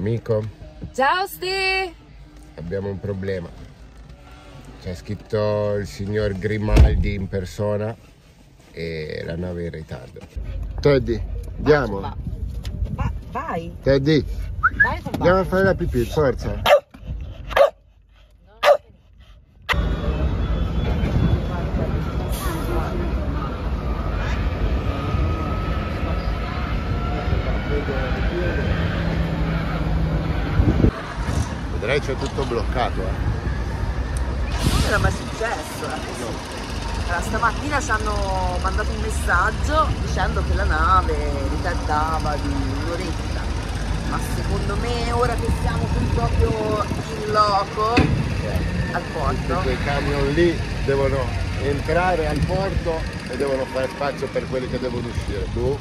Amico, Ciao Ste! abbiamo un problema. C'è scritto il signor Grimaldi in persona e la nave è in ritardo. Teddy, andiamo. Va, va- vai, Teddy, vai andiamo a fare la pipì, forza. Vedrai c'è tutto bloccato, eh. Non era mai successo. eh. Allora, stamattina ci hanno mandato un messaggio dicendo che la nave ritardava di un'oretta. Ma secondo me ora che siamo qui proprio in loco al porto, Quei camion lì devono entrare al porto e devono fare spazio per quelli che devono uscire. Tu?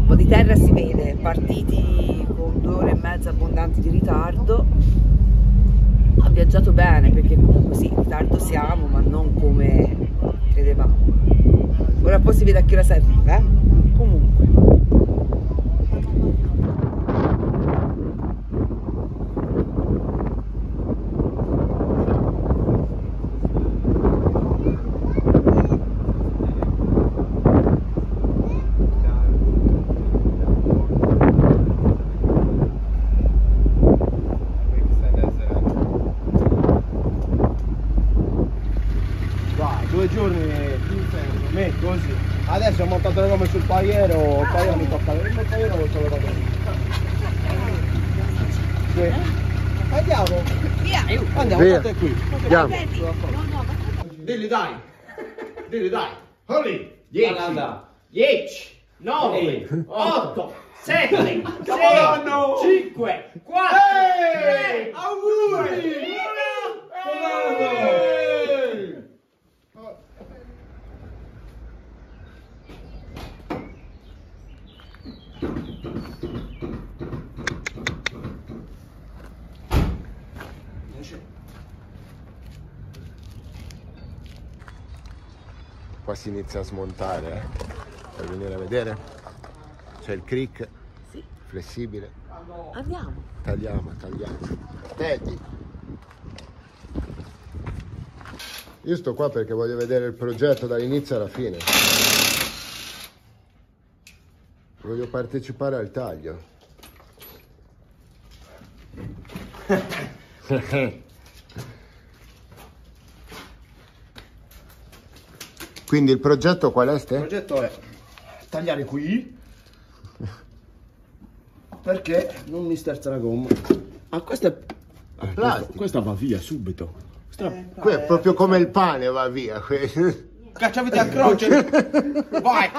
un po' di terra si vede, partiti con due ore e mezza abbondanti di ritardo. Ha viaggiato bene perché comunque sì, in ritardo siamo, ma non come credevamo. Ora poi si vede a che ora si arriva, eh? Comunque. Vai, due giorni in fermo, me così. Adesso ho montato le gomme sul paiero ce lo vado Sì. Andiamo, Via! andiamo, Via. state qui. Andiamo. Dilli dai, dilli dai. 10, 10, 9, 8, 7, 6, 5, 4, 3, auguri! Qua si inizia a smontare, eh. Per venire a vedere. C'è il crick Sì, flessibile. andiamo. Tagliamo, tagliamo. Teddy. Io sto qua perché voglio vedere il progetto dall'inizio alla fine. Voglio partecipare al taglio. Quindi il progetto qual è, Il Ste? progetto è tagliare qui perché non mi sterza la gomma. Ah, questa è eh, plastica. Questa, questa va via subito. Questa... Qui è proprio come il pane va via. Cacciaviti a croce! Vai!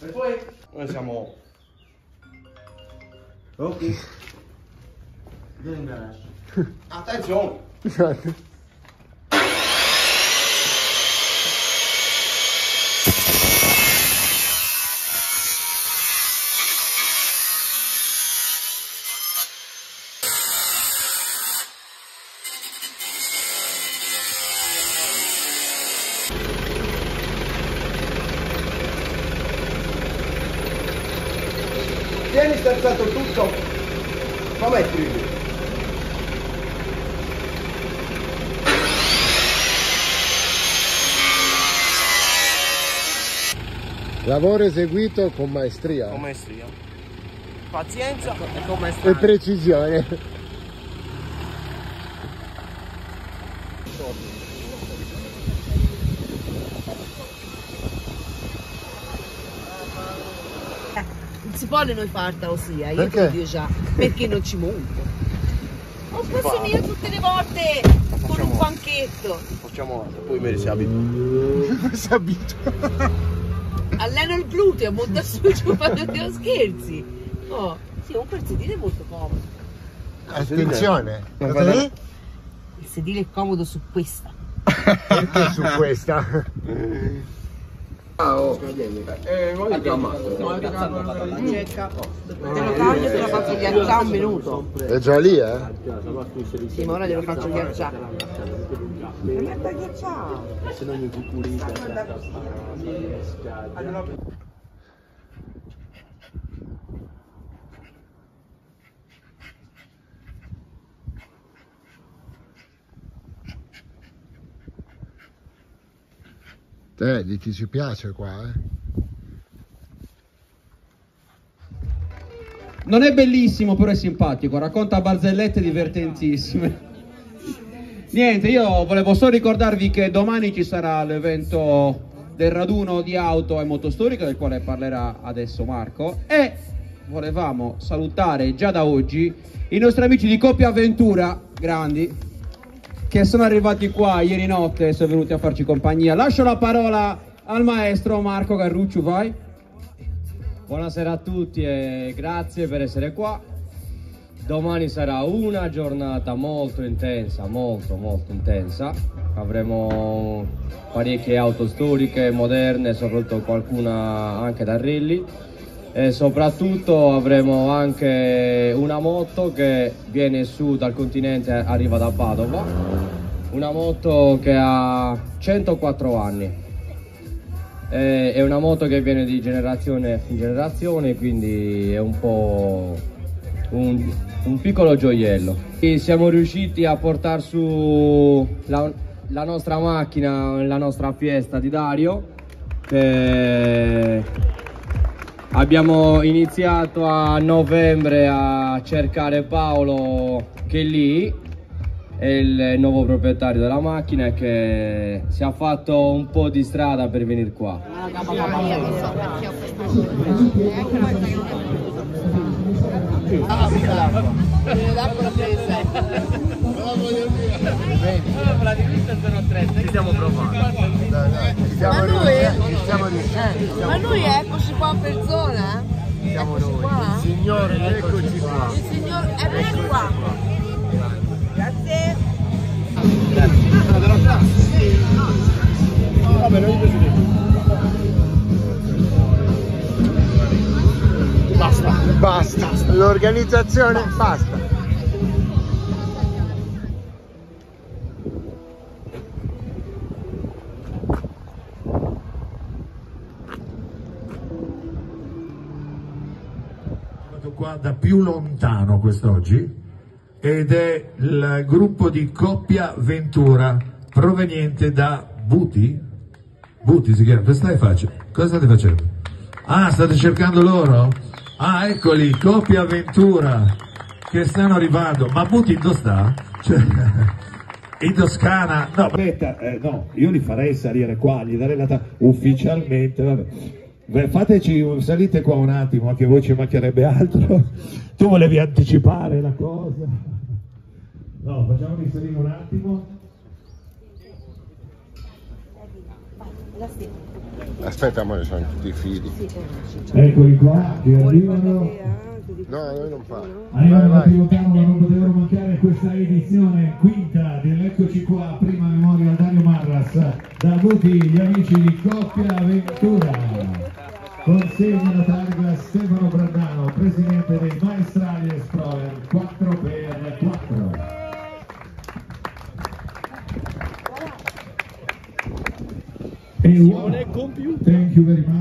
E poi noi siamo. Ok. Attenzione! Tieni sterzato tutto. Come scrivi? Lavoro eseguito con maestria Con maestria. Pazienza e con e maestria. precisione. Non si può noi farta ossia, io Perché? te lo dico già, perché non ci monto. Non posso io tutte le volte con Facciamo- un banchetto. Facciamo poi me ne si abitua. Si abitua. Alleno il gluteo, monta su e giù, ma non scherzi. Oh, sì, comunque il sedile è molto comodo. Attenzione. Vado- è? Il sedile è comodo su questa. Perché su questa? Ciao. Eh, ma io ti ammazzo. Ma Te lo taglio e te lo faccio ghiacciare un minuto. È già lì, eh? Sì, ma ora glielo faccio ghiacciare. Mi metto a ghiacciare. Teddy, ti ci piace qua, eh? Non è bellissimo, però è simpatico, racconta barzellette divertentissime. Niente, io volevo solo ricordarvi che domani ci sarà l'evento del raduno di auto e motostorica del quale parlerà adesso Marco e volevamo salutare già da oggi i nostri amici di Coppia Avventura, grandi, che sono arrivati qua ieri notte e sono venuti a farci compagnia. Lascio la parola al maestro Marco Garruccio, vai. Buonasera a tutti e grazie per essere qua. Domani sarà una giornata molto intensa, molto molto intensa. Avremo parecchie auto storiche, moderne, soprattutto qualcuna anche da rally. E soprattutto avremo anche una moto che viene su dal continente, arriva da Padova. Una moto che ha 104 anni. Eh, È una moto che viene di generazione in generazione, quindi è un po' un, un piccolo gioiello. E siamo riusciti a portare su la, la nostra macchina, la nostra fiesta di Dario. che abbiamo iniziato a novembre a cercare Paolo che è lì è il nuovo proprietario della macchina e che si è fatto un po' di strada per venire qua. Ci stiamo provando. Ci stiamo riuscendo. Ma lui eccoci qua per zona? Siamo Eccoci noi. qua? Signore, eccoci qua. Il signor, eccoci qua. Grazie. Vabbè, non gli piace niente. Basta. Basta. L'organizzazione basta. Qua da più lontano quest'oggi ed è il gruppo di Coppia Ventura proveniente da Buti. Buti si chiama, cosa stai facendo? Cosa state facendo? Ah, state cercando loro? Ah, eccoli, Coppia Ventura che stanno arrivando. Ma Buti dove sta? Cioè, in Toscana? No, Aspetta, eh, no, io li farei salire qua, gli darei la ufficialmente, vabbè. Beh, fateci, salite qua un attimo, che voi ci mancherebbe altro. Tu volevi anticipare la cosa? No, facciamoli salire un attimo. Aspetta, amore, sono tutti i fili. Eccoli qua, che arrivano. No, noi non parlo. Arrivano lontano, ma non potevano mancare questa edizione quinta dell'Eccoci qua, prima memoria a Dario Marras, da tutti gli amici di Coppia Ventura. Consegna la targa Stefano Brandano, presidente dei Maestrali Explorer 4x4. E thank you very much.